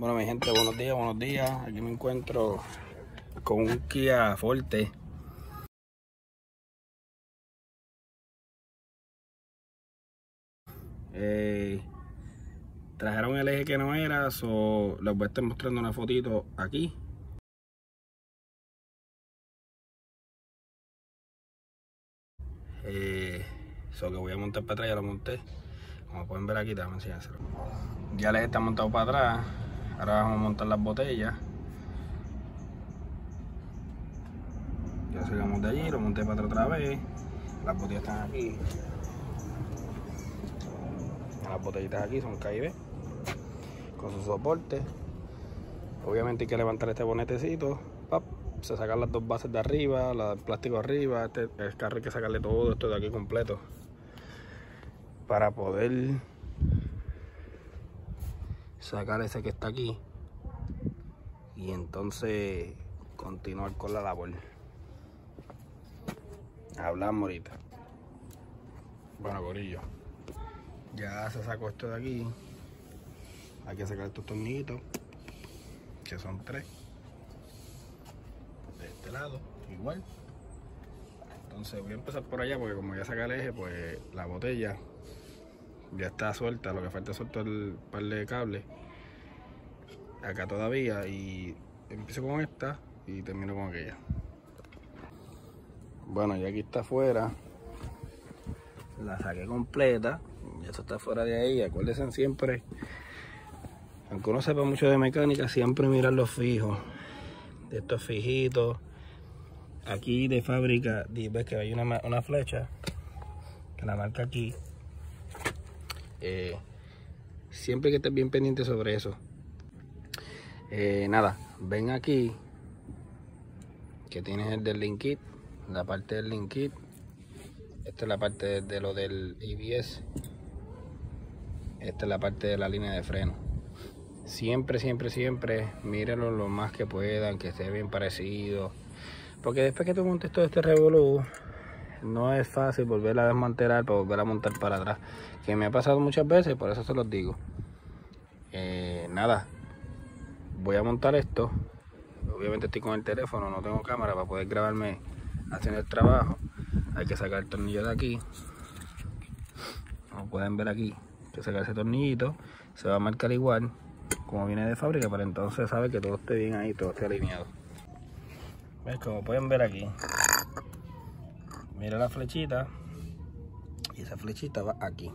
Bueno, mi gente, buenos días, buenos días. Aquí me encuentro con un Kia Forte. Eh, trajeron el eje que no era, so les voy a estar mostrando una fotito aquí. Eh, que voy a montar para atrás, ya lo monté. Como pueden ver aquí, déjame enseñárselo. Ya les está montado para atrás. Ahora vamos a montar las botellas. Ya sacamos de allí, lo monté para atrás otra vez. Las botellas están aquí. Las botellitas aquí son KIB con su soporte. Obviamente hay que levantar este bonetecito. Pap, se sacan las dos bases de arriba, la, el plástico arriba. Este, el carro hay que sacarle todo esto de aquí completo para poder sacar ese que está aquí y entonces continuar con la labor. Hablamos ahorita. Bueno, gorillo. Ya se sacó esto de aquí. Hay que sacar estos tornillitos, que son tres. De este lado, igual. Entonces voy a empezar por allá porque como ya saca el eje, pues la botella ya está suelta. Lo que falta es soltar el par de cables. Acá todavía y empiezo con esta y termino con aquella. Bueno, ya aquí está afuera. La saqué completa. Ya esto está fuera de ahí. Acuérdense siempre, aunque uno sepa mucho de mecánica, siempre mirar los fijos. De estos fijitos. Aquí de fábrica, ves que hay una, una flecha que la marca aquí. Eh, siempre que estés bien pendiente sobre eso. Eh, nada, ven aquí que tienes el del link kit, la parte del link kit. Esta es la parte de, lo del EBS. Esta es la parte de la línea de freno. Siempre, siempre, siempre, mírenlo lo más que puedan, que esté bien parecido. Porque después que tú montes todo este revolú, no es fácil volver a desmantelar para volver a montar para atrás. Que me ha pasado muchas veces, por eso se los digo. Eh, nada, voy a montar esto. Obviamente estoy con el teléfono, no tengo cámara para poder grabarme haciendo el trabajo. Hay que sacar el tornillo de aquí. Como pueden ver aquí, hay que sacar ese tornillito. Se va a marcar igual como viene de fábrica, para entonces sabe que todo esté bien ahí, todo esté alineado. ¿Ves? Como pueden ver aquí, mira la flechita y esa flechita va aquí.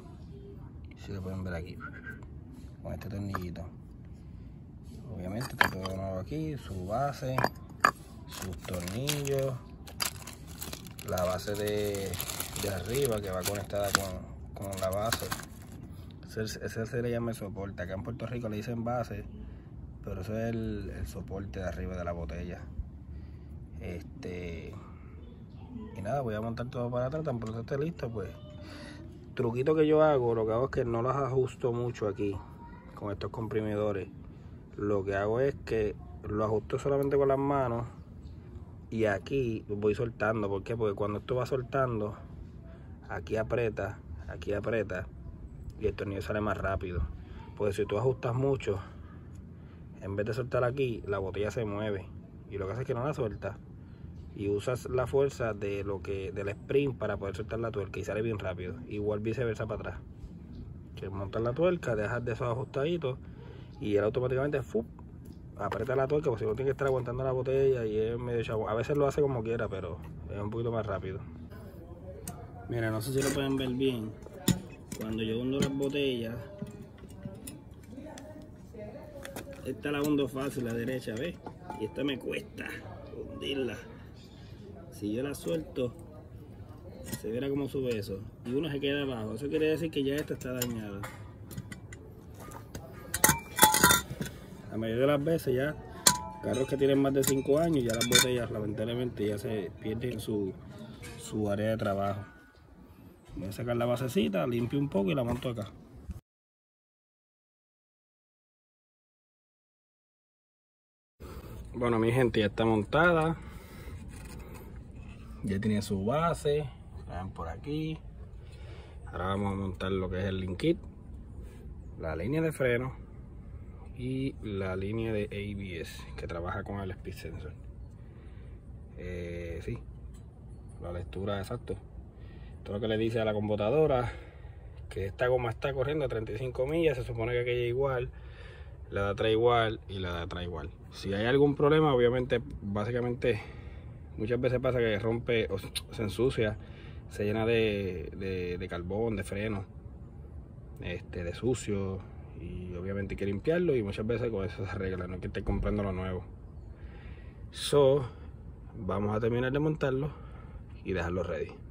Si lo pueden ver aquí, con este tornillito obviamente está todo nuevo aquí su base sus tornillos la base de, de arriba que va conectada con, con la base. Ese, ese, se le llama el soporte. Acá en Puerto Rico le dicen base pero eso es el, el soporte de arriba de la botella. Este y nada voy a montar todo para atrás. Tan pronto esté listo pues truquito que yo hago lo que hago es que no los ajusto mucho aquí con estos comprimidores lo que hago es que lo ajusto solamente con las manos y aquí voy soltando. ¿Por qué? Porque cuando esto va soltando, aquí aprieta, aquí aprieta y el tornillo sale más rápido. Porque si tú ajustas mucho, en vez de soltar aquí, la botella se mueve y lo que hace es que no la suelta y usas la fuerza de lo que del sprint para poder soltar la tuerca y sale bien rápido. Igual viceversa para atrás. Que montar la tuerca, dejas de esos ajustaditos y él automáticamente ¡fup! aprieta la tuerca porque si no tiene que estar aguantando la botella y es medio chavo. A veces lo hace como quiera, pero es un poquito más rápido. Mira, no sé si lo pueden ver bien. Cuando yo hundo las botellas, esta la hundo fácil, la derecha, ¿ves? Y esta me cuesta hundirla. Si yo la suelto, se verá cómo sube eso. Y uno se queda abajo. Eso quiere decir que ya esta está dañada. La mayoría de las veces ya carros que tienen más de 5 años ya las botellas lamentablemente ya se pierden su, su área de trabajo. Voy a sacar la basecita, limpio un poco y la monto acá. Bueno mi gente ya está montada. Ya tiene su base vean por aquí. Ahora vamos a montar lo que es el link kit la línea de freno y la línea de ABS que trabaja con el speed sensor eh, sí la lectura exacto. Todo lo que le dice a la computadora que esta goma está corriendo a 35 millas se supone que aquella igual la de atrás igual y la de atrás igual. Si hay algún problema obviamente básicamente muchas veces pasa que rompe o se ensucia se llena de, de carbón de freno este, de sucio y obviamente hay que limpiarlo y muchas veces con eso se arregla, no hay que estar comprando lo nuevo. So, vamos a terminar de montarlo y dejarlo ready.